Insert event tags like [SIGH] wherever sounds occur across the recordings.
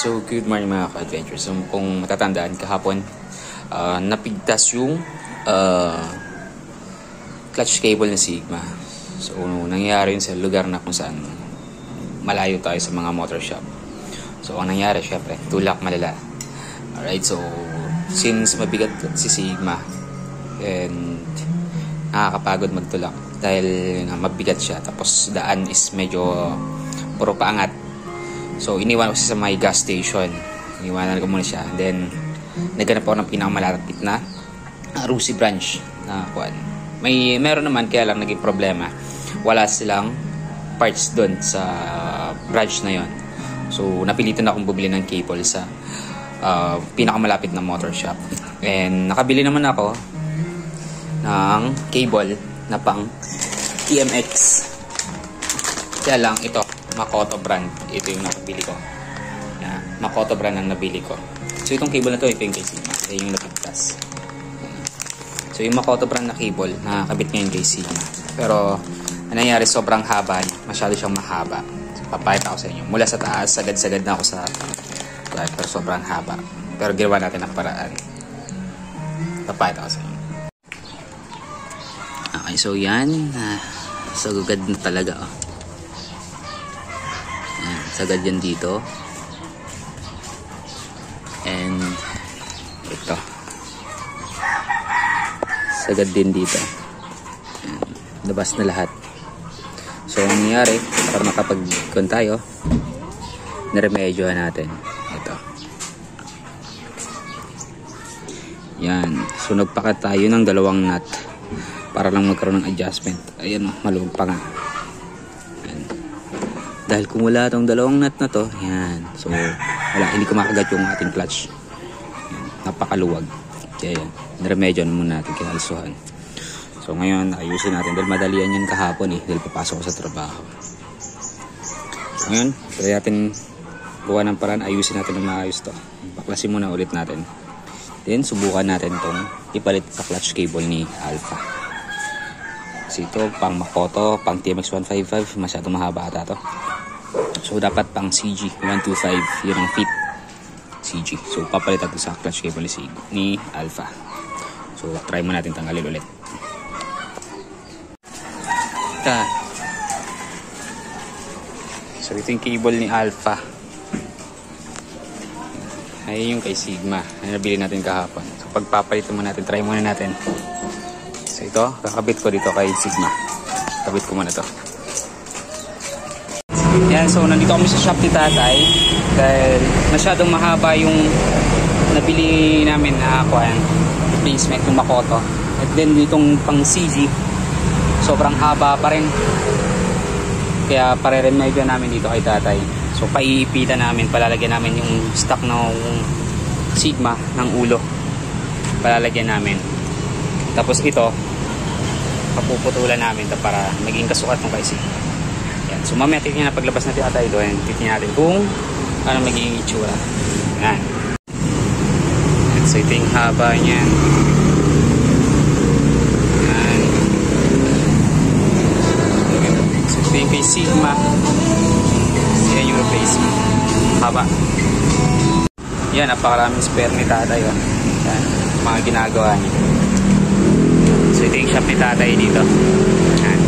So, good morning mga ka-adventures. So, kung matatandaan kahapon, uh, napigtas yung uh, clutch cable ng Sigma. So, nangyari yun sa lugar na kung saan malayo tayo sa mga motor shop. So, ang nangyari, syempre, tulak malala. Alright, so, since mabigat si Sigma, and nakakapagod magtulak dahil nga mabigat siya, tapos daan is medyo puro paangat So, iniwan ko siya sa my gas station. Iniwanan ko muna siya. Then, naghanap ako ng pinakamalapit na uh, Rusi branch na kuan. May meron naman kaya lang naging problema. Wala silang parts doon sa branch na yon. So, napilitan akong bumili ng cable sa uh, pinakamalapit na motor shop. And nakabili naman ako ng cable na pang TMX. Kaya lang ito, Makoto brand. Ito yung nabili ko. Yan. Makoto brand ang nabili ko. So itong cable na to, ito yung kay. Ito yung napagtas. So yung Makoto brand na cable, nakakabit ngayon kay. Pero ano nangyari, sobrang haba. Masyado siyang mahaba. So, papayat ako sa inyo. Mula sa taas, sagad-sagad na ako sa right, pero sobrang haba. Pero ginawa natin ang paraan. Papayat ako sa inyo. Okay, so yan. Ah, so gagad na talaga. Oh sagad yan dito. And ito. Sagad din dito. Ayan. labas na lahat. So ang nangyari para makapag-con tayo niremedyohan natin. Ito. Yan. So nagpakat tayo ng dalawang nut para lang magkaroon ng adjustment. Ayan o maluwag pa nga dahil kung wala tong dalawang nut na to, yan. So, wala, hindi kumakagat yung ating clutch. Yan, napakaluwag. Kaya yan, niremedyo na muna natin kinalisuhan. So, ngayon, ayusin natin. Dahil madalian yan kahapon eh. Dahil papasok ko sa trabaho. So, ngayon, try natin gawa ng paraan. Ayusin natin ng maayos to. Baklasin muna ulit natin. Then, subukan natin tong ipalit sa clutch cable ni Alpha. Kasi ito, pang Makoto, pang TMX 155, masyadong mahaba ata to. So, dapat pang CG 125, yun ang fit CG. So, papalit natin sa clutch cable ni, ni Alpha. So, try mo natin tanggalin ulit. Ito. So, ito yung cable ni Alpha. Ayun yung kay Sigma. Na nabili natin kahapon. So, pagpapalitan mo natin, try muna natin. So, ito, kakabit ko dito kay Sigma. Kabit ko muna to. Yan, so nandito kami sa shop ni tatay dahil masyadong mahaba yung nabili namin na kuhan, replacement yung Makoto. At then itong pang CG, sobrang haba pa rin. Kaya pare-remedyo namin dito kay tatay. So paiipitan namin, palalagyan namin yung stock ng Sigma ng ulo. Palalagyan namin. Tapos ito, papuputulan namin to para maging kasukat ng kay Sigma. Yan. So mamaya titignan na paglabas natin ata ito and titignan natin kung ano magiging itsura. Yan. Yan. So ito yung haba niyan. Yan. So ito yung kay Sigma. Yan yung replacement. Haba. Yan, napakaraming spare ni tatay. Oh. Yan, mga ginagawa niya. So ito yung shop ni tatay dito. Yan.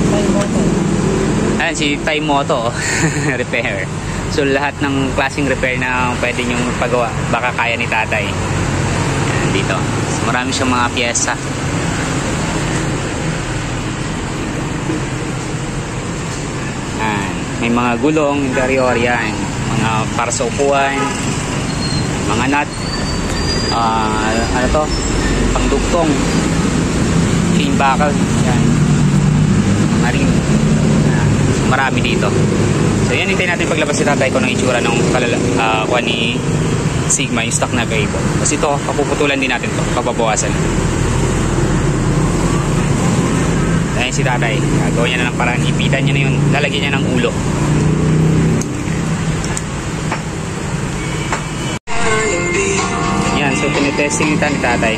Ayan, si Taimoto [LAUGHS] repair. So lahat ng klaseng repair na pwede nyong pagawa, baka kaya ni tatay. Ayan, dito. So, marami siyang mga pyesa. Ayan, may mga gulong, interior yan. Mga para sa upuan, mga nut, uh, ano to, pangdugtong, chain buckle, yan. Mga ring marami dito. So yan, hintayin natin paglabas si tatay ko ng itsura ng kalala, uh, ni Sigma, yung stock na cable. Kasi ito, papuputulan din natin to pababawasan. Dahil si tatay, gagawin niya na ng parang ipitan niya na yun, lalagyan niya ng ulo. Yan, so tinitesting ni tatay.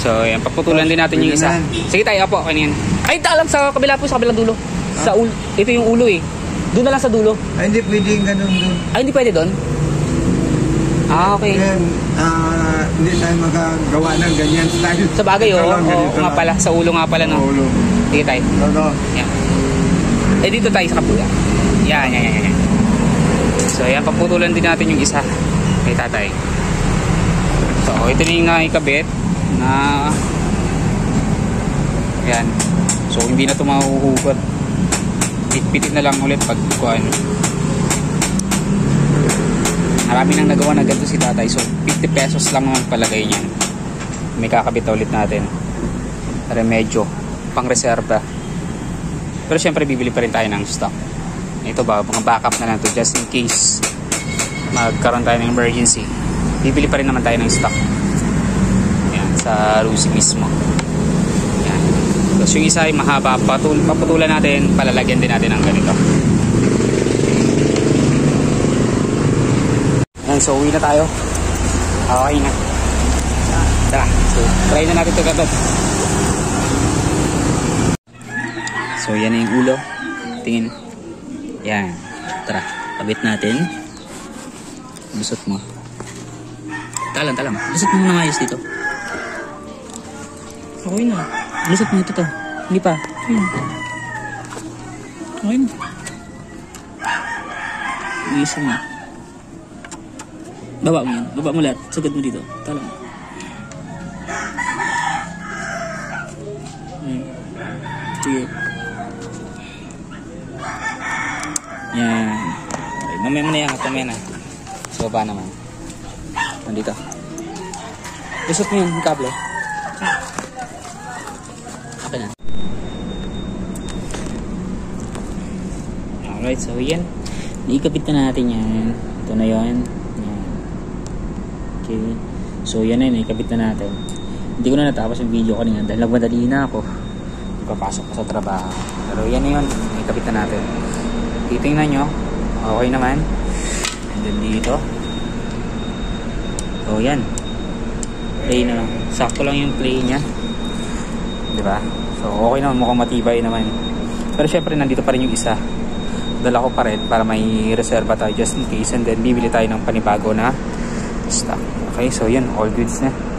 So, yan, paputulan din natin yung isa. Sige tayo, apo, kanyan. Ay, alam sa kabila po, sa kabilang dulo. Sa ulo. Ito yung ulo eh. Doon na lang sa dulo. Ay, hindi pwedeng ganun doon. Ay, hindi pwede doon? Ah, okay. Yan, ah, hindi tayo magagawa ng ganyan style. Sa bagay, oo. Oh, ganito nga pala. Sa ulo nga pala, no? Ulo. Sige tayo. Ano? Yan. Eh, dito tayo sa kapula. Yan, yan, yan, yan. So, yan, paputulan din natin yung isa kay tatay. So, ito na yung nakikabit na yan. So, hindi na ito mahuhugot. Pitpitin na lang ulit pag kuhan. Marami nang nagawa na ganito si tatay. So, 50 pesos lang naman palagay niyan. May kakabit ulit natin. Remedyo. Pang reserva. Pero syempre bibili pa rin tayo ng stock. Ito ba, mga backup na lang to just in case magkaroon tayo ng emergency. Bibili pa rin naman tayo ng stock. Sa Rusi mismo. Yan. Tapos yung isa ay mahaba, patul paputulan natin, palalagyan din natin ng ganito. Yan, so uwi na tayo. Okay na. Tara, so try na natin ito agad. So yan na yung ulo. Tingin. Yan. Tara, kabit natin. Lusot mo. Talang, talang. Lusot mo muna ayos dito. Okay na. Lusot mo ito to. Hindi pa. Ayun. Okay na. Iisa mo. Baba mo yan. Baba mo lahat. Sagad mo dito. Talang. Hmm. Sige. Yan. Okay, mamaya mo na yan. Mamaya na. So, baba naman. Nandito. Lusot mo yung kable. Okay Alright, so yan. Naikabit na natin yan. Ito na. Yan. Okay. So yan na yun, naikabit na natin. Hindi ko na natapos yung video kanina dahil nagmadali na ako. Papasok ko sa trabaho. Pero yan na yun, naikabit na natin. Titingnan nyo, okay naman. And then dito. So yan. Play na. Sakto lang yung play niya. Di ba? So okay naman, mukhang matibay naman. Pero syempre nandito pa rin yung isa. Dala ko pa rin para may reserva tayo just in case and then bibili tayo ng panibago na stock. Okay, so yun, all goods na.